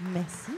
Merci.